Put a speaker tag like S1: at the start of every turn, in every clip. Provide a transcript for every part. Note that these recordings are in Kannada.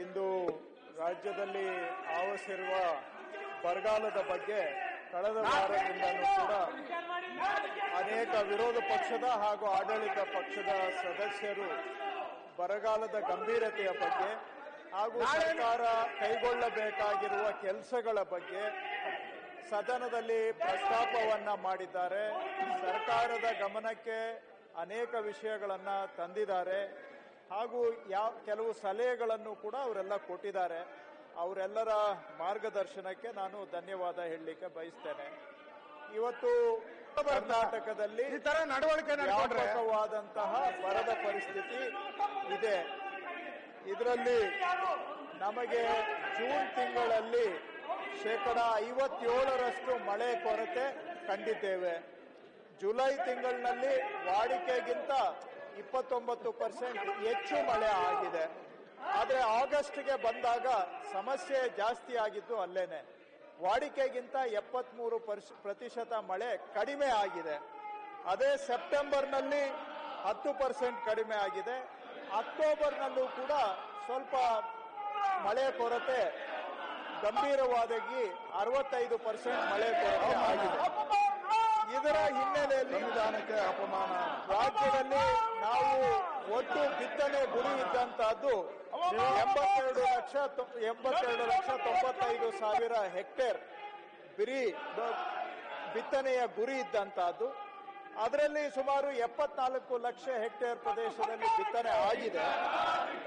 S1: ಇಂದು ರಾಜ್ಯದಲ್ಲಿ ಆವರಿಸಿರುವ ಬರಗಾಲದ ಬಗ್ಗೆ ಕಳೆದ ವಾರದಿಂದಲೂ ಕೂಡ ಅನೇಕ ವಿರೋಧ ಪಕ್ಷದ ಹಾಗೂ ಆಡಳಿತ ಪಕ್ಷದ ಸದಸ್ಯರು ಬರಗಾಲದ ಗಂಭೀರತೆಯ ಬಗ್ಗೆ ಹಾಗೂ ಸರ್ಕಾರ ಕೈಗೊಳ್ಳಬೇಕಾಗಿರುವ ಕೆಲಸಗಳ ಬಗ್ಗೆ ಸದನದಲ್ಲಿ ಪ್ರಸ್ತಾಪವನ್ನ ಮಾಡಿದ್ದಾರೆ. ಸರ್ಕಾರದ ಗಮನಕ್ಕೆ ಅನೇಕ ವಿಷಯಗಳನ್ನ ತಂದಿದ್ದಾರೆ. ಹಾಗೂ ಯಾವ ಕೆಲವು ಸಲಹೆಗಳನ್ನು ಕೂಡ ಅವರೆಲ್ಲ ಕೊಟ್ಟಿದ್ದಾರೆ. ಅವರೆಲ್ಲರ ಮಾರ್ಗದರ್ಶನಕ್ಕೆ ನಾನು ಧನ್ಯವಾದ ಹೇಳಲಿಕ್ಕೆ ಬಯಸ್ತೇನೆ. ಇವತ್ತು ಕರ್ನಾಟಕದಲ್ಲಿ ವ್ಯಾಪಕವಾದಂತಹ ಬರದ ಪರಿಸ್ಥಿತಿ ಇದೆ. ಇದರಲ್ಲಿ ನಮಗೆ ಜೂನ್ ತಿಂಗಳಲ್ಲಿ ಶೇಕಡ ಐವತ್ತೇಳರಷ್ಟು ಮಳೆ ಕೊರತೆ ಕಂಡಿದ್ದೇವೆ. ಜುಲೈ ತಿಂಗಳಿನಲ್ಲಿ ವಾಡಿಕೆಗಿಂತ ಇಪ್ಪತ್ತೊಂಬತ್ತು ಪರ್ಸೆಂಟ್ ಹೆಚ್ಚು ಮಳೆ ಆಗಿದೆ. ಆದರೆ ಆಗಸ್ಟ್ಗೆ ಬಂದಾಗ ಸಮಸ್ಯೆ ಜಾಸ್ತಿ ಆಗಿದ್ದು ಅಲ್ಲೇನೆ. ವಾಡಿಕೆಗಿಂತ ಎಪ್ಪತ್ಮೂರು ಪರ್ಸ್, ಪ್ರತಿಶತ ಮಳೆ ಕಡಿಮೆ ಆಗಿದೆ. ಅದೇ ಸೆಪ್ಟೆಂಬರ್ನಲ್ಲಿ ಹತ್ತು ಪರ್ಸೆಂಟ್ ಕಡಿಮೆ ಆಗಿದೆ. ಅಕ್ಟೋಬರ್ನಲ್ಲೂ ಕೂಡ ಸ್ವಲ್ಪ ಮಳೆ ಕೊರತೆ ಗಂಭೀರವಾದಾಗಿ ಅರವತ್ತೈದು ಪರ್ಸೆಂಟ್ ಮಳೆ ಕೊರತೆ ಆಗಿದೆ. ಇದರ ಹಿನ್ನೆಲೆಯಲ್ಲಿ
S2: ಸಂವಿಧಾನಕ್ಕೆ ಅಪಮಾನ.
S1: ರಾಜ್ಯದಲ್ಲಿ ನಾವು ಒಟ್ಟು ಬಿತ್ತನೆ ಗುರಿ ಇದ್ದಂತಹದ್ದು ಎಂಬತ್ತೆರಡು ಲಕ್ಷ ಎಂಬತ್ತೆರಡು ಲಕ್ಷ ತೊಂಬತ್ತೈದು ಸಾವಿರ ಹೆಕ್ಟೇರ್ ಬಿರಿ ಬಿತ್ತನೆಯ ಗುರಿ ಇದ್ದಂತಹದ್ದು. ಅದರಲ್ಲಿ ಸುಮಾರು ಎಪ್ಪತ್ನಾಲ್ಕು ಲಕ್ಷ ಹೆಕ್ಟೇರ್ ಪ್ರದೇಶದಲ್ಲಿ ಬಿತ್ತನೆ ಆಗಿದೆ.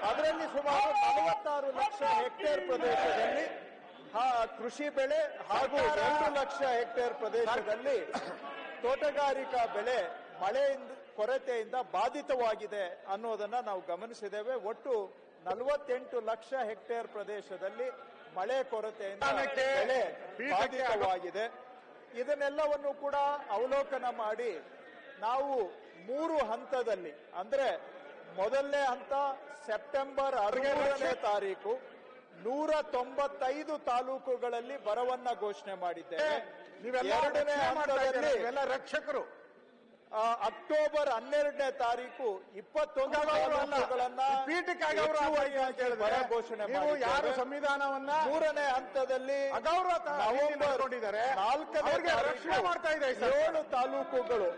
S1: ಅದರಲ್ಲಿ ಸುಮಾರು ನಲವತ್ತಾರು ಲಕ್ಷ ಹೆಕ್ಟೇರ್ ಪ್ರದೇಶದಲ್ಲಿ ಆ, ಕೃಷಿ ಬೆಳೆ ಹಾಗೂ ಎರಡು ಲಕ್ಷ ಹೆಕ್ಟೇರ್ ಪ್ರದೇಶದಲ್ಲಿ ತೋಟಗಾರಿಕಾ ಬೆಳೆ ಮಳೆಯಿಂದ ಕೊರತೆಯಿಂದ ಬಾಧಿತವಾಗಿದೆ ಅನ್ನೋದನ್ನ ನಾವು ಗಮನಿಸಿದ್ದೇವೆ. ಒಟ್ಟು ನಲವತ್ತೆಂಟು ಲಕ್ಷ ಹೆಕ್ಟೇರ್ ಪ್ರದೇಶದಲ್ಲಿ ಮಳೆ ಕೊರತೆಯಿಂದ ಬೆಳೆ ಬಾಧಿತವಾಗಿದೆ. ಇದನ್ನೆಲ್ಲವನ್ನು ಕೂಡ ಅವಲೋಕನ ಮಾಡಿ ನಾವು ಮೂರು ಹಂತದಲ್ಲಿ ಅಂದ್ರೆ ಮೊದಲನೇ ಹಂತ ಸೆಪ್ಟೆಂಬರ್ ಹದಿಮೂರನೇ ತಾರೀಕು ನೂರ ತೊಂಬತ್ತೈದು ತಾಲೂಕುಗಳಲ್ಲಿ ಬರವನ್ನ ಘೋಷಣೆ ಮಾಡಿದ್ದೇವೆ.
S2: ನೀವೆಲ್ಲ ರಕ್ಷಕರು.
S1: ಅಕ್ಟೋಬರ್ ಹನ್ನೆರಡನೇ ತಾರೀಕು ಘೋಷಣೆ
S2: ನೀವು ಯಾರು ಸಂವಿಧಾನವನ್ನ
S1: ಮೂರನೇ ಹಂತದಲ್ಲಿ
S2: ಅಗೌರವ ನೋಡಿದರೆ
S1: ನಾಲ್ಕನೇ
S2: ರಕ್ಷಣೆ ಮಾಡ್ತಾ ಇದೆ
S1: ಏಳು ತಾಲೂಕುಗಳು.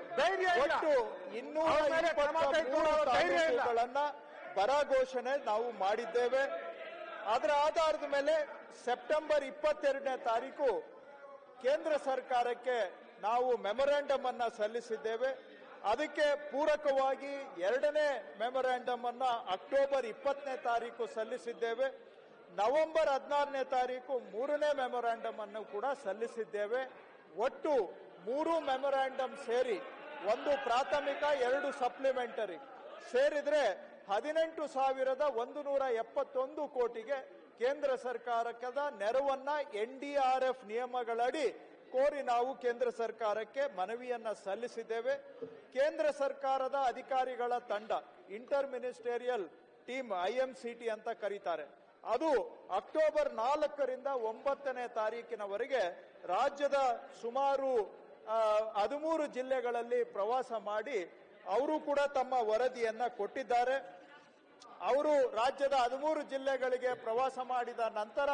S1: ಒಟ್ಟು ಇನ್ನೂರ. ತಾಲೂಕುಗಳನ್ನ ಬರ ಘೋಷಣೆ ನಾವು ಮಾಡಿದ್ದೇವೆ. ಅದರ ಆಧಾರದ ಮೇಲೆ ಸೆಪ್ಟೆಂಬರ್ ಇಪ್ಪತ್ತೆರಡನೇ ತಾರೀಕು ಕೇಂದ್ರ ಸರ್ಕಾರಕ್ಕೆ ನಾವು ಮೆಮೊರಾಂಡಮ್ ಅನ್ನ ಸಲ್ಲಿಸಿದ್ದೇವೆ. ಅದಕ್ಕೆ ಪೂರಕವಾಗಿ ಎರಡನೇ ಮೆಮೊರಾಂಡಮ್ ಅನ್ನ ಅಕ್ಟೋಬರ್ ಇಪ್ಪತ್ತನೇ ತಾರೀಕು ಸಲ್ಲಿಸಿದ್ದೇವೆ. ನವೆಂಬರ್ ಹದಿನಾರನೇ ತಾರೀಕು ಮೂರನೇ ಮೆಮೊರಾಂಡಮ್ ಅನ್ನು ಕೂಡ ಸಲ್ಲಿಸಿದ್ದೇವೆ. ಒಟ್ಟು ಮೂರು ಮೆಮೊರಾಂಡಮ್ ಸೇರಿ ಒಂದು ಪ್ರಾಥಮಿಕ, ಎರಡು ಸಪ್ಲಿಮೆಂಟರಿ. ಸೇರಿದ್ರೆ ಹದಿನೆಂಟು ಸಾವಿರದ ಒಂದು ನೂರ ಎಪ್ಪತ್ತೊಂದು ಕೋಟಿಗೆ ಕೇಂದ್ರ ಸರ್ಕಾರದ ನೆರವನ್ನ ಎನ್ ಡಿ ಆರ್ ಎಫ್ ನಿಯಮಗಳಡಿ ಕೋರಿ ನಾವು ಕೇಂದ್ರ ಸರ್ಕಾರಕ್ಕೆ ಮನವಿಯನ್ನ ಸಲ್ಲಿಸಿದ್ದೇವೆ. ಕೇಂದ್ರ ಸರ್ಕಾರದ ಅಧಿಕಾರಿಗಳ ತಂಡ ಇಂಟರ್ ಮಿನಿಸ್ಟೇರಿಯಲ್ ಟೀಮ್ ಐಎಂಸಿಟಿ ಅಂತ ಕರೀತಾರೆ. ಅದು ಅಕ್ಟೋಬರ್ ನಾಲ್ಕರಿಂದ ಒಂಬತ್ತನೇ ತಾರೀಕಿನವರೆಗೆ ರಾಜ್ಯದ ಸುಮಾರು ಹದಿಮೂರು ಜಿಲ್ಲೆಗಳಲ್ಲಿ ಪ್ರವಾಸ ಮಾಡಿ, ಅವರು ಕೂಡ ತಮ್ಮ ವರದಿಯನ್ನ ಕೊಟ್ಟಿದ್ದಾರೆ. ಅವರು ರಾಜ್ಯದ ಹದಿಮೂರು ಜಿಲ್ಲೆಗಳಿಗೆ ಪ್ರವಾಸ ಮಾಡಿದ ನಂತರ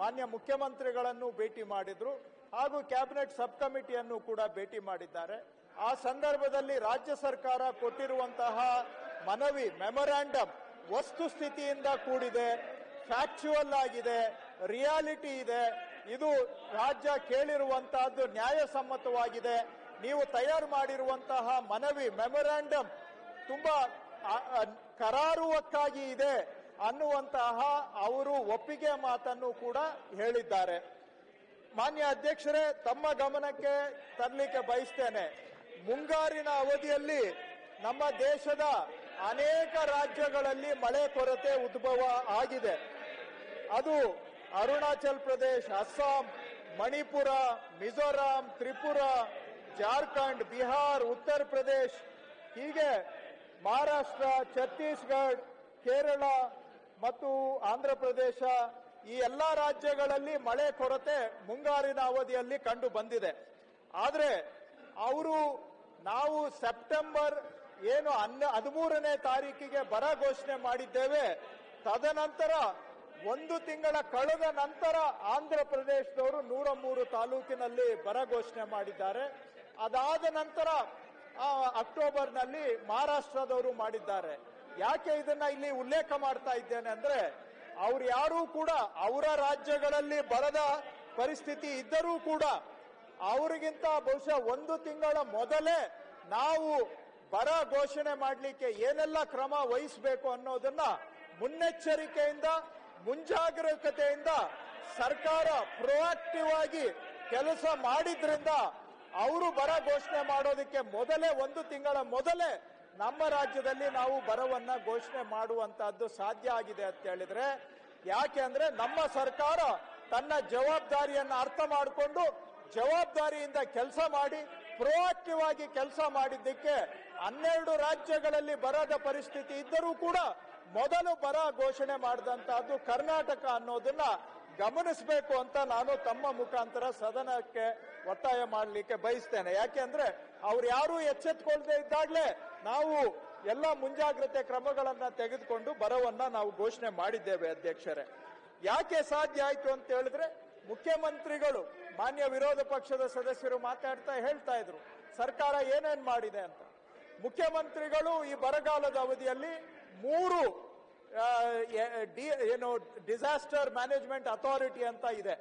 S1: ಮಾನ್ಯ ಮುಖ್ಯಮಂತ್ರಿಗಳನ್ನು ಭೇಟಿ ಮಾಡಿದ್ರು ಹಾಗೂ ಕ್ಯಾಬಿನೆಟ್ ಸಬ್ ಕಮಿಟಿಯನ್ನು ಕೂಡ ಭೇಟಿ ಮಾಡಿದ್ದಾರೆ. ಆ ಸಂದರ್ಭದಲ್ಲಿ ರಾಜ್ಯ ಸರ್ಕಾರ ಕೊಟ್ಟಿರುವಂತಹ ಮನವಿ ಮೆಮೊರಾಂಡಮ್ ವಸ್ತುಸ್ಥಿತಿಯಿಂದ ಕೂಡಿದೆ ಫ್ಯಾಕ್ಚುಯಲ್ ಆಗಿದೆ ರಿಯಾಲಿಟಿ ಇದೆ. ಇದು ರಾಜ್ಯ ಕೇಳಿರುವಂತಹದ್ದು ನ್ಯಾಯಸಮ್ಮತವಾಗಿದೆ. ನೀವು ತಯಾರು ಮಾಡಿರುವಂತಹ ಮನವಿ ಮೆಮೊರಾಂಡಮ್ ತುಂಬಾ ಕರಾರುವಕ್ಕಾಗಿ ಇದೆ ಅನ್ನುವಂತಹ ಅವರು ಒಪ್ಪಿಗೆ ಮಾತನ್ನು ಕೂಡ ಹೇಳಿದ್ದಾರೆ. ಮಾನ್ಯ ಅಧ್ಯಕ್ಷರೇ, ತಮ್ಮ ಗಮನಕ್ಕೆ ತರಲಿಕ್ಕೆ ಬಯಸ್ತೇನೆ. ಮುಂಗಾರಿನ ಅವಧಿಯಲ್ಲಿ ನಮ್ಮ ದೇಶದ ಅನೇಕ ರಾಜ್ಯಗಳಲ್ಲಿ ಮಳೆ ಕೊರತೆ ಉದ್ಭವ ಆಗಿದೆ. ಅದು ಅರುಣಾಚಲ್ ಪ್ರದೇಶ್, ಅಸ್ಸಾಂ, ಮಣಿಪುರ, ಮಿಜೋರಾಂ, ತ್ರಿಪುರ, ಜಾರ್ಖಂಡ್, ಬಿಹಾರ್, ಉತ್ತರ ಪ್ರದೇಶ್ ಹೀಗೆ ಮಹಾರಾಷ್ಟ್ರ, ಛತ್ತೀಸ್ಗಢ, ಕೇರಳ ಮತ್ತು ಆಂಧ್ರ ಪ್ರದೇಶ ಈ ಎಲ್ಲಾ ರಾಜ್ಯಗಳಲ್ಲಿ ಮಳೆ ಕೊರತೆ ಮುಂಗಾರಿನ ಅವಧಿಯಲ್ಲಿ ಕಂಡು ಬಂದಿದೆ. ಆದರೆ ಅವರು ನಾವು ಸೆಪ್ಟೆಂಬರ್ ಏನು ಹನ್ನ, ಹದಿಮೂರನೇ ತಾರೀಕಿಗೆ ಬರ ಘೋಷಣೆ ಮಾಡಿದ್ದೇವೆ. ತದನಂತರ ಒಂದು ತಿಂಗಳ ಕಳೆದ ನಂತರ ಆಂಧ್ರ ಪ್ರದೇಶದವರು ನೂರ ಮೂರು ತಾಲೂಕಿನಲ್ಲಿ ಬರ ಘೋಷಣೆ ಮಾಡಿದ್ದಾರೆ. ಅದಾದ ನಂತರ ಅಕ್ಟೋಬರ್ನಲ್ಲಿ ಮಹಾರಾಷ್ಟ್ರದವರು ಮಾಡಿದ್ದಾರೆ. ಯಾಕೆ ಇದನ್ನ ಇಲ್ಲಿ ಉಲ್ಲೇಖ ಮಾಡ್ತಾ ಇದ್ದೇನೆ ಅಂದ್ರೆ, ಅವ್ರು ಯಾರೂ ಕೂಡ ಅವರ ರಾಜ್ಯಗಳಲ್ಲಿ ಬರದ ಪರಿಸ್ಥಿತಿ ಇದ್ದರೂ ಕೂಡ, ಅವರಿಗಿಂತ ಬಹುಶಃ ಒಂದು ತಿಂಗಳ ಮೊದಲೇ ನಾವು ಬರ ಘೋಷಣೆ ಮಾಡಲಿಕ್ಕೆ ಏನೆಲ್ಲ ಕ್ರಮ ವಹಿಸಬೇಕು ಅನ್ನೋದನ್ನ ಮುನ್ನೆಚ್ಚರಿಕೆಯಿಂದ, ಮುಂಜಾಗ್ರತೆಯಿಂದ ಸರ್ಕಾರ ಪ್ರೊಆಕ್ಟಿವ್ ಆಗಿ ಕೆಲಸ ಮಾಡಿದ್ರಿಂದ ಅವರು ಬರ ಘೋಷಣೆ ಮಾಡೋದಕ್ಕೆ ಮೊದಲೇ ಒಂದು ತಿಂಗಳ ಮೊದಲೇ ನಮ್ಮ ರಾಜ್ಯದಲ್ಲಿ ನಾವು ಬರವನ್ನ ಘೋಷಣೆ ಮಾಡುವಂತಹದ್ದು ಸಾಧ್ಯ ಆಗಿದೆ ಅಂತ ಹೇಳಿದ್ರೆ, ಯಾಕೆ ಅಂದ್ರೆ ನಮ್ಮ ಸರ್ಕಾರ ತನ್ನ ಜವಾಬ್ದಾರಿಯನ್ನ ಅರ್ಥ ಮಾಡಿಕೊಂಡು ಜವಾಬ್ದಾರಿಯಿಂದ ಕೆಲಸ ಮಾಡಿ ಪ್ರೊಆಕ್ಟಿವ್ ಆಗಿ ಕೆಲಸ ಮಾಡಿದ್ದಕ್ಕೆ ಹನ್ನೆರಡು ರಾಜ್ಯಗಳಲ್ಲಿ ಬರದ ಪರಿಸ್ಥಿತಿ ಇದ್ದರೂ ಕೂಡ ಮೊದಲು ಬರ ಘೋಷಣೆ ಮಾಡಿದಂತಹದ್ದು ಕರ್ನಾಟಕ ಅನ್ನೋದನ್ನ ಗಮನಿಸಬೇಕು ಅಂತ ನಾನು ತಮ್ಮ ಮುಖಾಂತರ ಸದನಕ್ಕೆ ಒತ್ತಾಯ ಮಾಡಲಿಕ್ಕೆ ಬಯಸ್ತೇನೆ. ಯಾಕೆಂದ್ರೆ ಅವ್ರು ಯಾರು ಎಚ್ಚೆತ್ಕೊಳ್ದೇ ಇದ್ದಾಗಲೇ ನಾವು ಎಲ್ಲ ಮುಂಜಾಗ್ರತೆ ಕ್ರಮಗಳನ್ನ ತೆಗೆದುಕೊಂಡು ಬರವನ್ನ ನಾವು ಘೋಷಣೆ ಮಾಡಿದ್ದೇವೆ ಅಧ್ಯಕ್ಷರೇ. ಯಾಕೆ ಸಾಧ್ಯ ಆಯ್ತು ಅಂತ ಹೇಳಿದ್ರೆ ಮುಖ್ಯಮಂತ್ರಿಗಳು, ಮಾನ್ಯ ವಿರೋಧ ಪಕ್ಷದ ಸದಸ್ಯರು ಮಾತಾಡ್ತಾ ಹೇಳ್ತಾ ಇದ್ರು. ಸರ್ಕಾರ ಏನೇನ್ ಮಾಡಿದೆ ಅಂತ. ಮುಖ್ಯಮಂತ್ರಿಗಳು ಈ ಬರಗಾಲದ ಅವಧಿಯಲ್ಲಿ ಮೂರು ಏನು ಡಿಸಾಸ್ಟರ್ ಮ್ಯಾನೇಜ್ಮೆಂಟ್ ಅಥಾರಿಟಿ ಅಂತ ಇದೆ.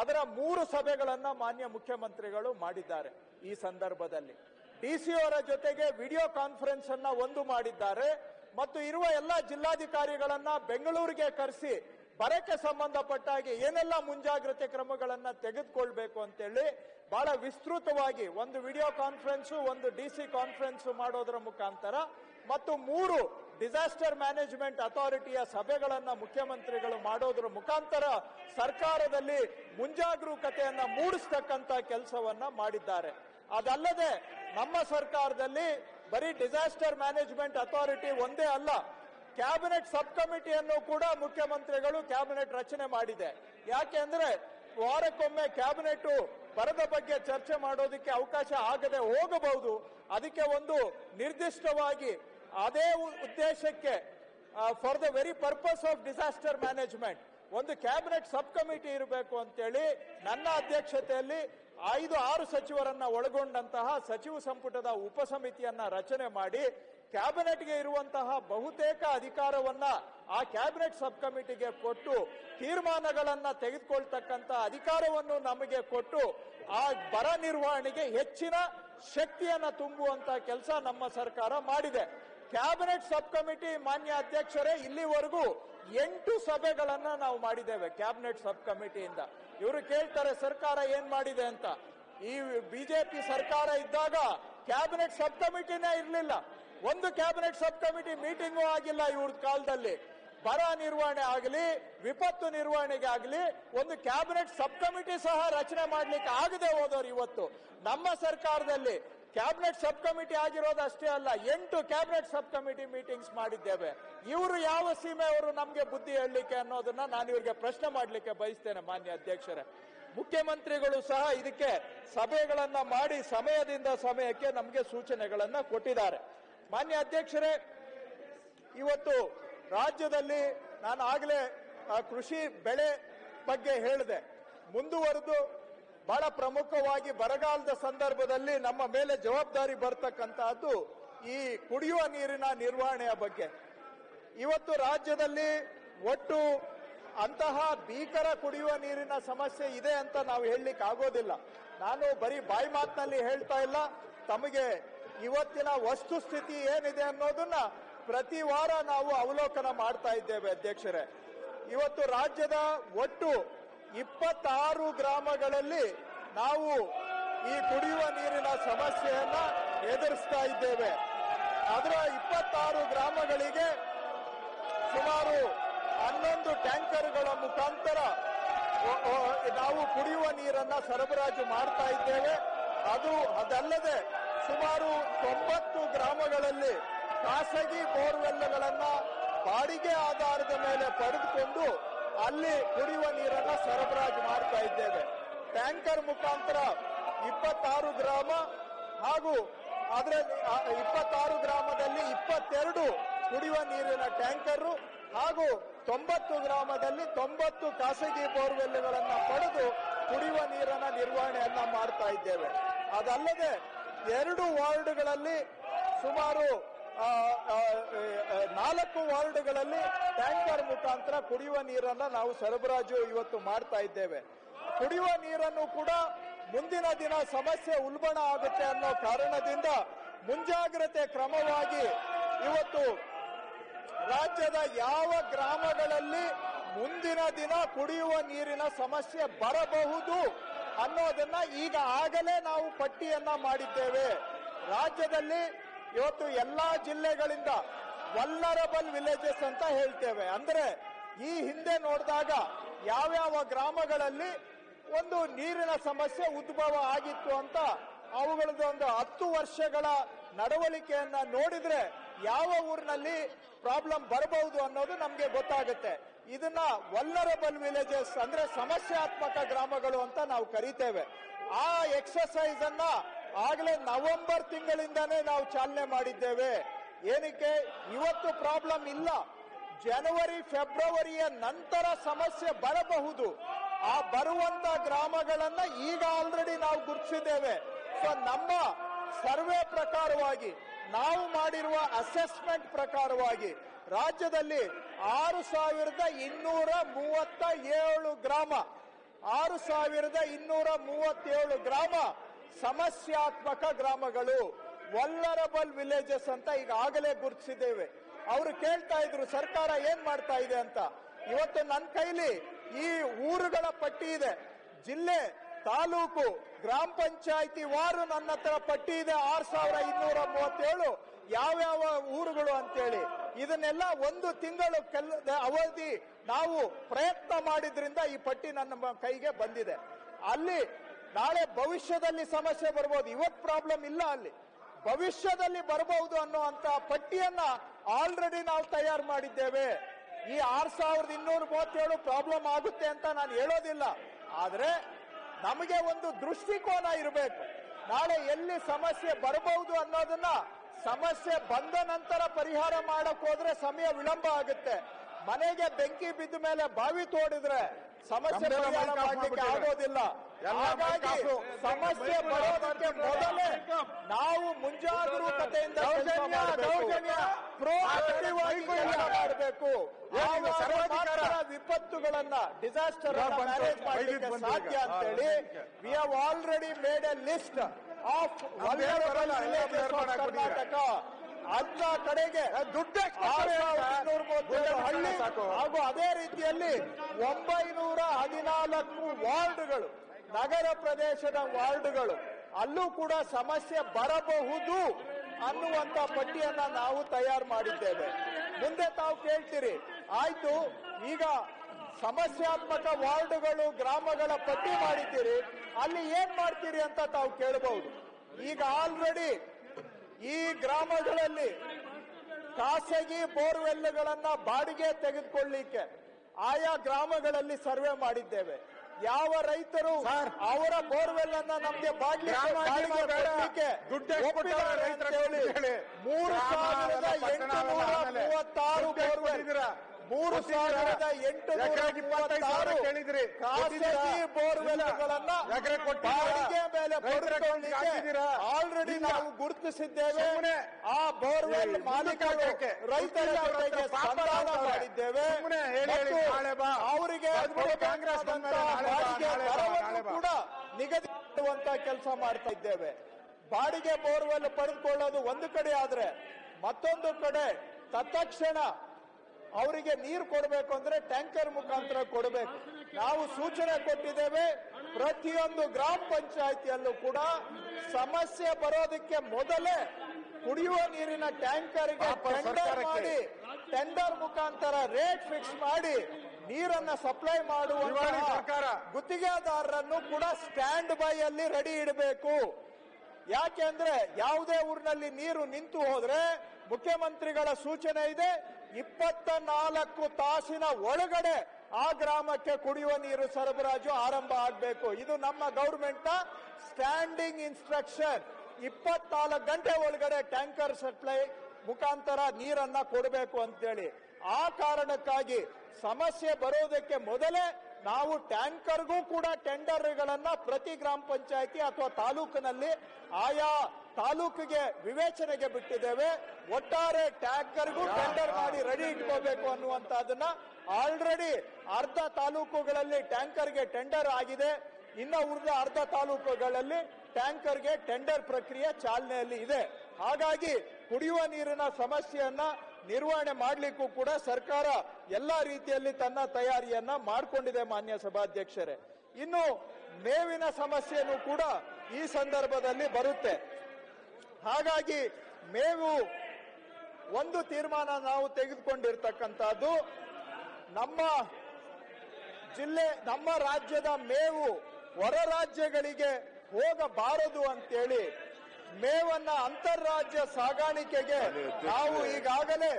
S1: ಅದರ ಮೂರು ಸಭೆಗಳನ್ನ ಮಾನ್ಯ ಮುಖ್ಯಮಂತ್ರಿಗಳು ಮಾಡಿದ್ದಾರೆ ಈ ಸಂದರ್ಭದಲ್ಲಿ. ಡಿಸಿ ಅವರ ಜೊತೆಗೆ ವಿಡಿಯೋ ಕಾನ್ಫರೆನ್ಸ್ ಅನ್ನ ಒಂದು ಮಾಡಿದ್ದಾರೆ. ಮತ್ತು ಇರುವ ಎಲ್ಲ ಜಿಲ್ಲಾಧಿಕಾರಿಗಳನ್ನ ಬೆಂಗಳೂರಿಗೆ ಕರೆಸಿ ಬರಕ್ಕೆ ಸಂಬಂಧಪಟ್ಟ ಹಾಗೆ ಏನೆಲ್ಲ ಮುಂಜಾಗ್ರತೆ ಕ್ರಮಗಳನ್ನ ತೆಗೆದುಕೊಳ್ಬೇಕು ಅಂತೇಳಿ ಬಹಳ ವಿಸ್ತೃತವಾಗಿ ಒಂದು ವಿಡಿಯೋ ಕಾನ್ಫರೆನ್ಸ್ ಒಂದು ಡಿಸಿ ಕಾನ್ಫರೆನ್ಸ್ ಮಾಡೋದರ ಮುಖಾಂತರ, ಮತ್ತು ಮೂರು ಡಿಸಾಸ್ಟರ್ ಮ್ಯಾನೇಜ್ಮೆಂಟ್ ಅಥಾರಿಟಿಯ ಸಭೆಗಳನ್ನು ಮುಖ್ಯಮಂತ್ರಿಗಳು ಮಾಡೋದ್ರ ಮುಖಾಂತರ ಸರ್ಕಾರದಲ್ಲಿ ಮುಂಜಾಗರೂಕತೆಯನ್ನ ಮೂಡಿಸ್ತಕ್ಕಂತ ಕೆಲಸವನ್ನ ಮಾಡಿದ್ದಾರೆ. ಅದಲ್ಲದೆ ನಮ್ಮ ಸರ್ಕಾರದಲ್ಲಿ ಬರೀ ಡಿಸಾಸ್ಟರ್ ಮ್ಯಾನೇಜ್ಮೆಂಟ್ ಅಥಾರಿಟಿ ಒಂದೇ ಅಲ್ಲ, ಕ್ಯಾಬಿನೆಟ್ ಸಬ್ ಕಮಿಟಿಯನ್ನು ಕೂಡ ಮುಖ್ಯಮಂತ್ರಿಗಳು ಕ್ಯಾಬಿನೆಟ್ ರಚನೆ ಮಾಡಿದೆ. ಯಾಕೆ ಅಂದ್ರೆ ವಾರಕ್ಕೊಮ್ಮೆ ಕ್ಯಾಬಿನೆಟ್ ಬರದ ಬಗ್ಗೆ ಚರ್ಚೆ ಮಾಡೋದಕ್ಕೆ ಅವಕಾಶ ಆಗದೆ ಹೋಗಬಹುದು. ಅದಕ್ಕೆ ಒಂದು ನಿರ್ದಿಷ್ಟವಾಗಿ ಅದೇ ಉದ್ದೇಶಕ್ಕೆ for the very purpose of disaster management ಒಂದು ಕ್ಯಾಬಿನೆಟ್ ಸಬ್ ಕಮಿಟಿ ಇರಬೇಕು ಅಂತೇಳಿ ನನ್ನ ಅಧ್ಯಕ್ಷತೆಯಲ್ಲಿ ಐದು, ಆರು ಸಚಿವರನ್ನ ಒಳಗೊಂಡಂತಹ ಸಚಿವ ಸಂಪುಟದ ಉಪಸಮಿತಿಯನ್ನ ರಚನೆ ಮಾಡಿ ಕ್ಯಾಬಿನೆಟ್ಗೆ ಇರುವಂತಹ ಬಹುತೇಕ ಅಧಿಕಾರವನ್ನ ಆ ಕ್ಯಾಬಿನೆಟ್ ಸಬ್ ಕಮಿಟಿಗೆ ಕೊಟ್ಟು ತೀರ್ಮಾನಗಳನ್ನ ತೆಗೆದುಕೊಳ್ತಕ್ಕಂತ ಅಧಿಕಾರವನ್ನು ನಮಗೆ ಕೊಟ್ಟು ಆ ಬರ ನಿರ್ವಹಣೆಗೆ ಹೆಚ್ಚಿನ ಶಕ್ತಿಯನ್ನ ತುಂಬುವಂತ ಕೆಲಸ ನಮ್ಮ ಸರ್ಕಾರ ಮಾಡಿದೆ. ಕ್ಯಾಬಿನೆಟ್ ಸಬ್ ಕಮಿಟಿ ಮಾನ್ಯ ಅಧ್ಯಕ್ಷರೇ, ಇಲ್ಲಿವರೆಗೂ ಎಂಟು ಸಭೆಗಳನ್ನ ನಾವು ಮಾಡಿದ್ದೇವೆ ಕ್ಯಾಬಿನೆಟ್ ಸಬ್ ಕಮಿಟಿಯಿಂದ ಇವರು ಕೇಳ್ತಾರೆ, ಸರ್ಕಾರ ಏನ್ ಮಾಡಿದೆ ಅಂತ. ಈ ಬಿಜೆಪಿ ಸರ್ಕಾರ ಇದ್ದಾಗ ಕ್ಯಾಬಿನೆಟ್ ಸಬ್ ಕಮಿಟಿನೇ ಇರಲಿಲ್ಲ. ಒಂದು ಕ್ಯಾಬಿನೆಟ್ ಸಬ್ ಕಮಿಟಿ ಮೀಟಿಂಗು ಆಗಿಲ್ಲ ಇವ್ರ ಕಾಲದಲ್ಲಿ. ಬರ ನಿರ್ವಹಣೆ ಆಗಲಿ, ವಿಪತ್ತು ನಿರ್ವಹಣೆಗೆ ಆಗಲಿ, ಒಂದು ಕ್ಯಾಬಿನೆಟ್ ಸಬ್ ಕಮಿಟಿ ಸಹ ರಚನೆ ಮಾಡ್ಲಿಕ್ಕೆ ಆಗದೆ ಹೋದವರು ಇವತ್ತು. ನಮ್ಮ ಸರ್ಕಾರದಲ್ಲಿ ಕ್ಯಾಬಿನೆಟ್ ಸಬ್ ಕಮಿಟಿ ಆಗಿರೋದು ಅಷ್ಟೇ ಅಲ್ಲ, ಎಂಟು ಕ್ಯಾಬಿನೆಟ್ ಸಬ್ ಕಮಿಟಿ ಮೀಟಿಂಗ್ಸ್ ಮಾಡಿದ್ದೇವೆ. ಇವರು ಯಾವ ಸೀಮೆಯವರು ನಮಗೆ ಬುದ್ಧಿ ಹೇಳಲಿಕ್ಕೆ ಅನ್ನೋದನ್ನ ನಾನು ಇವರಿಗೆ ಪ್ರಶ್ನೆ ಮಾಡಲಿಕ್ಕೆ ಬಯಸ್ತೇನೆ, ಮಾನ್ಯ ಅಧ್ಯಕ್ಷರೇ. ಮುಖ್ಯಮಂತ್ರಿಗಳು ಸಹ ಇದಕ್ಕೆ ಸಭೆಗಳನ್ನ ಮಾಡಿ ಸಮಯದಿಂದ ಸಮಯಕ್ಕೆ ನಮಗೆ ಸೂಚನೆಗಳನ್ನ ಕೊಟ್ಟಿದ್ದಾರೆ. ಮಾನ್ಯ ಅಧ್ಯಕ್ಷರೇ, ಇವತ್ತು ರಾಜ್ಯದಲ್ಲಿ ನಾನು ಆಗಲೇ ಕೃಷಿ ಬೆಳೆ ಬಗ್ಗೆ ಹೇಳಿದೆ. ಮುಂದುವರೆದು ಬಹಳ ಪ್ರಮುಖವಾಗಿ ಬರಗಾಲದ ಸಂದರ್ಭದಲ್ಲಿ ನಮ್ಮ ಮೇಲೆ ಜವಾಬ್ದಾರಿ ಬರ್ತಕ್ಕಂತಹದ್ದು ಈ ಕುಡಿಯುವ ನೀರಿನ ನಿರ್ವಹಣೆಯ ಬಗ್ಗೆ. ಇವತ್ತು ರಾಜ್ಯದಲ್ಲಿ ಒಟ್ಟು ಅಂತಹ ಭೀಕರ ಕುಡಿಯುವ ನೀರಿನ ಸಮಸ್ಯೆ ಇದೆ ಅಂತ ನಾವು ಹೇಳಲಿಕ್ಕೆ ಆಗೋದಿಲ್ಲ. ನಾನು ಬರೀ ಬಾಯಿ ಮಾತಿನಲ್ಲಿ ಹೇಳ್ತಾ ಇಲ್ಲ. ತಮಗೆ ಇವತ್ತಿನ ವಸ್ತುಸ್ಥಿತಿ ಏನಿದೆ ಅನ್ನೋದನ್ನ ಪ್ರತಿ ವಾರ ನಾವು ಅವಲೋಕನ ಮಾಡ್ತಾ ಇದ್ದೇವೆ ಅಧ್ಯಕ್ಷರೇ. ಇವತ್ತು ರಾಜ್ಯದ ಒಟ್ಟು ಇಪ್ಪತ್ತಾರು ಗ್ರಾಮಗಳಲ್ಲಿ ನಾವು ಈ ಕುಡಿಯುವ ನೀರಿನ ಸಮಸ್ಯೆಯನ್ನ ಎದುರಿಸ್ತಾ ಇದ್ದೇವೆ. ಅದರ ಇಪ್ಪತ್ತಾರು ಗ್ರಾಮಗಳಿಗೆ ಸುಮಾರು ಹನ್ನೊಂದು ಟ್ಯಾಂಕರ್ಗಳ ಮುಖಾಂತರ ನಾವು ಕುಡಿಯುವ ನೀರನ್ನ ಸರಬರಾಜು ಮಾಡ್ತಾ ಇದ್ದೇವೆ. ಅದು, ಅದಲ್ಲದೆ ಸುಮಾರು ತೊಂಬತ್ತು ಗ್ರಾಮಗಳಲ್ಲಿ ಖಾಸಗಿ ಬೋರ್ವೆಲ್ಗಳನ್ನ ಬಾಡಿಗೆ ಆಧಾರದ ಮೇಲೆ ಪಡೆದುಕೊಂಡು ಅಲ್ಲಿ ಕುಡಿಯುವ ನೀರನ್ನ ಸರಬರಾಜು ಮಾಡ್ತಾ ಇದ್ದೇವೆ. ಟ್ಯಾಂಕರ್ ಮುಖಾಂತರ ಇಪ್ಪತ್ತಾರು ಗ್ರಾಮ ಹಾಗೂ ಅದರಲ್ಲಿ ಇಪ್ಪತ್ತಾರು ಗ್ರಾಮದಲ್ಲಿ ಇಪ್ಪತ್ತೆರಡು ಕುಡಿಯುವ ನೀರಿನ ಟ್ಯಾಂಕರು ಹಾಗೂ ತೊಂಬತ್ತು ಗ್ರಾಮದಲ್ಲಿ ತೊಂಬತ್ತು ಖಾಸಗಿ ಬೋರ್ವೆಲ್ಗಳನ್ನ ಪಡೆದು ಕುಡಿಯುವ ನೀರನ್ನ ನಿರ್ವಹಣೆಯನ್ನ ಮಾಡ್ತಾ ಇದ್ದೇವೆ. ಅದಲ್ಲದೆ ಎರಡು ವಾರ್ಡ್ಗಳಲ್ಲಿ ಸುಮಾರು ನಾಲ್ಕು ವಾರ್ಡ್ಗಳಲ್ಲಿ ಟ್ಯಾಂಕರ್ ಮುಖಾಂತರ ಕುಡಿಯುವ ನೀರನ್ನ ನಾವು ಸರಬರಾಜು ಇವತ್ತು ಮಾಡ್ತಾ ಇದ್ದೇವೆ. ಕುಡಿಯುವ ನೀರನ್ನು ಕೂಡ ಮುಂದಿನ ದಿನ ಸಮಸ್ಯೆ ಉಲ್ಬಣ ಆಗುತ್ತೆ ಅನ್ನೋ ಕಾರಣದಿಂದ ಮುಂಜಾಗ್ರತೆ ಕ್ರಮವಾಗಿ ಇವತ್ತು ರಾಜ್ಯದ ಯಾವ ಗ್ರಾಮಗಳಲ್ಲಿ ಮುಂದಿನ ದಿನ ಕುಡಿಯುವ ನೀರಿನ ಸಮಸ್ಯೆ ಬರಬಹುದು ಅನ್ನೋದನ್ನ ಈಗ ಆಗಲೇ ನಾವು ಪಟ್ಟಿಯನ್ನ ಮಾಡಿದ್ದೇವೆ. ರಾಜ್ಯದಲ್ಲಿ ಇವತ್ತು ಎಲ್ಲಾ ಜಿಲ್ಲೆಗಳಿಂದ ವಲ್ಲರಬಲ್ ವಿಲೇಜಸ್ ಅಂತ ಹೇಳ್ತೇವೆ. ಅಂದ್ರೆ ಈ ಹಿಂದೆ ನೋಡಿದಾಗ ಯಾವ್ಯಾವ ಗ್ರಾಮಗಳಲ್ಲಿ ಒಂದು ನೀರಿನ ಸಮಸ್ಯೆ ಉದ್ಭವ ಆಗಿತ್ತು ಅಂತ ಅವುಗಳದ್ದು ಒಂದು ಹತ್ತು ವರ್ಷಗಳ ನಡವಳಿಕೆಯನ್ನ ನೋಡಿದ್ರೆ ಯಾವ ಊರಿನಲ್ಲಿ ಪ್ರಾಬ್ಲಮ್ ಬರಬಹುದು ಅನ್ನೋದು ನಮ್ಗೆ ಗೊತ್ತಾಗುತ್ತೆ. ಇದನ್ನ ವಲ್ಲರಬಲ್ ವಿಲೇಜಸ್ ಅಂದ್ರೆ ಸಮಸ್ಯಾತ್ಮಕ ಗ್ರಾಮಗಳು ಅಂತ ನಾವು ಕರಿತೇವೆ. ಆ ಎಕ್ಸರ್ಸೈಸ್ ಅನ್ನ ಆಗ್ಲೇ ನವೆಂಬರ್ ತಿಂಗಳಿಂದಾನೇ ನಾವು ಚಾಲನೆ ಮಾಡಿದ್ದೇವೆ. ಏನಕ್ಕೆ? ಇವತ್ತು ಪ್ರಾಬ್ಲಮ್ ಇಲ್ಲ. ಜನವರಿ, ಫೆಬ್ರವರಿಯ ನಂತರ ಸಮಸ್ಯೆ ಬರಬಹುದು. ಆ ಬರುವಂತ ಗ್ರಾಮಗಳನ್ನ ಈಗ ಆಲ್ರೆಡಿ ನಾವು ಗುರುತಿಸಿದ್ದೇವೆ. ಸೊ ನಮ್ಮ ಸರ್ವೆ ಪ್ರಕಾರವಾಗಿ, ನಾವು ಮಾಡಿರುವ ಅಸೆಸ್ಮೆಂಟ್ ಪ್ರಕಾರವಾಗಿ, ರಾಜ್ಯದಲ್ಲಿ ಆರು ಸಾವಿರದ ಇನ್ನೂರ ಮೂವತ್ತ ಏಳು ಗ್ರಾಮ, ಆರು ಸಾವಿರದ ಇನ್ನೂರ ಮೂವತ್ತೇಳು ಗ್ರಾಮ ಸಮಸ್ಯಾತ್ಮಕ ಗ್ರಾಮಗಳು ವಲ್ಲರಬಲ್ ವಿಲೇಜಸ್ ಅಂತ ಈಗ ಆಗಲೇ ಗುರುತಿಸಿದ್ದೇವೆ. ಅವರು ಕೇಳ್ತಾ ಇದ್ರು, ಸರ್ಕಾರ ಏನ್ ಮಾಡ್ತಾ ಇದೆ ಅಂತ. ಇವತ್ತು ನನ್ನ ಕೈಲಿ ಈ ಊರುಗಳ ಪಟ್ಟಿ ಇದೆ. ಜಿಲ್ಲೆ, ತಾಲೂಕು, ಗ್ರಾಮ ಪಂಚಾಯತಿ ವಾರು ನನ್ನ ಹತ್ರ ಪಟ್ಟಿ ಇದೆ. ಆರ್ ಸಾವಿರ ಇನ್ನೂರ ಮೂವತ್ತೇಳು ಯಾವ್ಯಾವ ಊರುಗಳು ಅಂತೇಳಿ. ಇದನ್ನೆಲ್ಲ ಒಂದು ತಿಂಗಳು ಕೆಲ ಅವಧಿ ನಾವು ಪ್ರಯತ್ನ ಮಾಡಿದ್ರಿಂದ ಈ ಪಟ್ಟಿ ನನ್ನ ಕೈಗೆ ಬಂದಿದೆ. ಅಲ್ಲಿ ನಾಳೆ ಭವಿಷ್ಯದಲ್ಲಿ ಸಮಸ್ಯೆ ಬರ್ಬೋದು. ಇವತ್ತು ಪ್ರಾಬ್ಲಮ್ ಇಲ್ಲ ಅಲ್ಲಿ. ಭವಿಷ್ಯದಲ್ಲಿ ಬರಬಹುದು ಅನ್ನುವಂತ ಪಟ್ಟಿಯನ್ನ ಆಲ್ರೆಡಿ ನಾವು ತಯಾರು ಮಾಡಿದ್ದೇವೆ. ಈ ಆರ್ ಸಾವಿರದ ಇನ್ನೂರ ಮೂವತ್ತೇಳು ಪ್ರಾಬ್ಲಮ್ ಆಗುತ್ತೆ ಅಂತ ನಾನು ಹೇಳೋದಿಲ್ಲ. ಆದ್ರೆ ನಮಗೆ ಒಂದು ದೃಷ್ಟಿಕೋನ ಇರಬೇಕು. ನಾಳೆ ಎಲ್ಲಿ ಸಮಸ್ಯೆ ಬರಬಹುದು ಅನ್ನೋದನ್ನ ಸಮಸ್ಯೆ ಬಂದ ನಂತರ ಪರಿಹಾರ ಮಾಡಕ್ ಹೋದ್ರೆ ಸಮಯ ವಿಳಂಬ ಆಗುತ್ತೆ. ಮನೆಗೆ ಬೆಂಕಿ ಬಿದ್ದ ಮೇಲೆ ಬಾವಿ ತೋಡಿದ್ರೆ ಸಮಸ್ಯೆ ಪರಿಹಾರ ಮಾಡ್ಲಿಕ್ಕೆ. ಆಗೋದಿಲ್ಲ. ಹಾಗಾಗಿ. ಸಮಸ್ಯೆ ಬರೋದಕ್ಕೆ ಮೊದಲೇ ನಾವು ಮುಂಜಾಗರೂಕತೆಯಿಂದ ಮಾಡಬೇಕು. ವಿಪತ್ತುಗಳನ್ನ ಡಿಸಾಸ್ಟರ್ ಮ್ಯಾನೇಜ್ ಮಾಡಲಿಕ್ಕೆ ಸಾಧ್ಯ
S2: ಅಂತ
S1: ಹೇಳಿ we have already made a list of Karnataka ಅಂತ ಕಡೆಗೆ
S2: ದುಡ್ಡು
S1: ಹಳ್ಳಿ ಹಾಗೂ ಅದೇ ರೀತಿಯಲ್ಲಿ ಒಂಬೈನೂರ ಹದಿನಾಲ್ಕು ವಾರ್ಡ್ಗಳು ನಗರ ಪ್ರದೇಶದ ವಾರ್ಡ್ಗಳು ಅಲ್ಲೂ ಕೂಡ ಸಮಸ್ಯೆ ಬರಬಹುದು ಅನ್ನುವಂತ ಪಟ್ಟಿಯನ್ನ ನಾವು ತಯಾರು ಮಾಡಿದ್ದೇವೆ. ಮುಂದೆ ತಾವು ಕೇಳ್ತೀರಿ, ಆಯ್ತು, ಈಗ ಸಮಸ್ಯಾತ್ಮಕ ವಾರ್ಡ್ಗಳು ಗ್ರಾಮಗಳ ಪಟ್ಟಿ ಮಾಡಿದ್ದೀರಿ, ಅಲ್ಲಿ ಏನ್ ಮಾಡ್ತೀರಿ ಅಂತ ತಾವು ಕೇಳಬಹುದು. ಈಗ ಆಲ್ರೆಡಿ ಈ ಗ್ರಾಮಗಳಲ್ಲಿ ಖಾಸಗಿ ಬೋರ್ವೆಲ್ಗಳನ್ನ ಬಾಡಿಗೆ ತೆಗೆದುಕೊಳ್ಳಿಕ್ಕೆ ಆಯಾ ಗ್ರಾಮಗಳಲ್ಲಿ ಸರ್ವೆ ಮಾಡಿದ್ದೇವೆ. ಯಾವ ರೈತರು ಅವರ ಬೋರ್ವೆಲ್ ಅನ್ನ ನಮ್ಗೆ ಬಾಡ್ಲಿ ಹೇಳಿ. ಮೂರು ಸಾವಿರದ ಎಂಟುನೂರ. ಮೂವತ್ತಾರು? ಮೂರು ಸಾವಿರದ ಎಂಟುನೂರ ಮೂವತ್ತಾರು
S2: ಕೇಳಿದ್ರಿ.
S1: ಖಾಸಗಿ? ಬೋರ್ವೆಲ್ಗಳನ್ನ ಬಾಡಿಗೆ ಮೇಲೆ
S2: ಹಾಕಿದ್ದೀರಾ?
S1: ಆಲ್ರೆಡಿ ನಾವು ಗುರುತಿಸಿದ್ದೇವೆ ಆ ಬೋರ್ವೆಲ್ ಮಾಲೀಕರು ರೈತರ ಜೊತೆಗೆ ಸಂಧಾನ ಮಾಡಿದ್ದೇವೆ ಮತ್ತು. ಅವರಿಗೆ
S2: ಕಾಂಗ್ರೆಸ್
S1: ಬಾಡಿಗೆ ದರವನ್ನು ಕೂಡ ಕೆಲಸ ಮಾಡ್ತಾ ಇದ್ದೇವೆ ಬಾಡಿಗೆ ಬೋರ್ವೆಲ್ ಪಡೆದುಕೊಳ್ಳೋದು ಒಂದು ಕಡೆ ಆದ್ರೆ ಮತ್ತೊಂದು ಕಡೆ ತತ್ಕ್ಷಣ ಅವರಿಗೆ ನೀರು ಕೊಡಬೇಕು ಅಂದ್ರೆ ಟ್ಯಾಂಕರ್ ಮುಖಾಂತರ ಕೊಡಬೇಕು. ನಾವು ಸೂಚನೆ ಕೊಟ್ಟಿದ್ದೇವೆ ಪ್ರತಿಯೊಂದು ಗ್ರಾಮ ಪಂಚಾಯತಿಯಲ್ಲೂ ಕೂಡ ಸಮಸ್ಯೆ ಬರೋದಕ್ಕೆ ಮೊದಲೇ ಕುಡಿಯುವ ನೀರಿನ ಟ್ಯಾಂಕರ್ಗೆ ಟೆಂಡರ್ ಮಾಡಿ ಟೆಂಡರ್ ಮುಖಾಂತರ ರೇಟ್ ಫಿಕ್ಸ್ ಮಾಡಿ ನೀರನ್ನ ಸಪ್ಲೈ ಮಾಡುವ. ಗುತ್ತಿಗೆದಾರರನ್ನು ಕೂಡ ಸ್ಟ್ಯಾಂಡ್ ಬೈ ಅಲ್ಲಿ ರೆಡಿ ಇಡಬೇಕು. ಯಾಕೆಂದ್ರೆ ಯಾವುದೇ ಊರಿನಲ್ಲಿ ನೀರು ನಿಂತು ಹೋದ್ರೆ ಮುಖ್ಯಮಂತ್ರಿಗಳ ಸೂಚನೆ ಇದೆ ಇಪ್ಪತ್ತ ನಾಲ್ಕು ತಾಸಿನ ಒಳಗಡೆ ಆ ಗ್ರಾಮಕ್ಕೆ ಕುಡಿಯುವ ನೀರು ಸರಬರಾಜು ಆರಂಭ ಆಗಬೇಕು. ಇದು ನಮ್ಮ ಗೌರ್ಮೆಂಟ್ನ ಸ್ಟ್ಯಾಂಡಿಂಗ್ ಇನ್ಸ್ಟ್ರಕ್ಷನ್ ಇಪ್ಪತ್ನಾಲ್ಕು ಗಂಟೆ ಒಳಗಡೆ ಟ್ಯಾಂಕರ್ ಸಪ್ಲೈ ಮುಖಾಂತರ ನೀರನ್ನ ಕೊಡಬೇಕು ಅಂತೇಳಿ. ಆ ಕಾರಣಕ್ಕಾಗಿ ಸಮಸ್ಯೆ ಬರೋದಕ್ಕೆ ಮೊದಲೇ ನಾವು ಟ್ಯಾಂಕರ್ಗೂ ಕೂಡ ಟೆಂಡರ್ಗಳನ್ನ ಪ್ರತಿ ಗ್ರಾಮ ಪಂಚಾಯಿತಿ ಅಥವಾ ತಾಲೂಕಿನಲ್ಲಿ ಆಯಾ ತಾಲೂಕಿಗೆ ವಿವೇಚನೆಗೆ ಬಿಟ್ಟಿದ್ದೇವೆ. ಒಟ್ಟಾರೆ ಟ್ಯಾಂಕರ್ಗೂ ಟೆಂಡರ್ ಮಾಡಿ ರೆಡಿ ಇಟ್ಕೋಬೇಕು ಅನ್ನುವಂತದನ್ನ ಆಲ್ರೆಡಿ ಅರ್ಧ ತಾಲೂಕುಗಳಲ್ಲಿ ಟ್ಯಾಂಕರ್ಗೆ ಟೆಂಡರ್ ಆಗಿದೆ. ಇನ್ನ ಉಳಿದ ಅರ್ಧ ತಾಲೂಕುಗಳಲ್ಲಿ ಟ್ಯಾಂಕರ್ಗೆ ಟೆಂಡರ್ ಪ್ರಕ್ರಿಯೆ ಚಾಲನೆಯಲ್ಲಿ ಇದೆ. ಹಾಗಾಗಿ ಕುಡಿಯುವ ನೀರಿನ ಸಮಸ್ಯೆಯನ್ನ ನಿರ್ವಹಣೆ ಮಾಡಲಿಕ್ಕೂ ಕೂಡ ಸರ್ಕಾರ ಎಲ್ಲ ರೀತಿಯಲ್ಲಿ ತನ್ನ ತಯಾರಿಯನ್ನ ಮಾಡಿಕೊಂಡಿದೆ ಮಾನ್ಯ ಸಭಾಧ್ಯಕ್ಷರೇ. ಇನ್ನು ಮೇವಿನ ಸಮಸ್ಯೆನೂ ಕೂಡ ಈ ಸಂದರ್ಭದಲ್ಲಿ ಬರುತ್ತೆ. ಹಾಗಾಗಿ ಮೇವು ಒಂದು ತೀರ್ಮಾನ ನಾವು ತೆಗೆದುಕೊಂಡಿರ್ತಕ್ಕಂಥದ್ದು ನಮ್ಮ ಜಿಲ್ಲೆ, ನಮ್ಮ ರಾಜ್ಯದ ಮೇವು ಹೊರ ರಾಜ್ಯಗಳಿಗೆ ಹೋಗಬಾರದು ಅಂತೇಳಿ ಮೇವನ್ನ ಅಂತಾರಾಜ್ಯ ಸಾಗಾಣಿಕೆಗೆ ನಾವು ಈಗಾಗಲೇ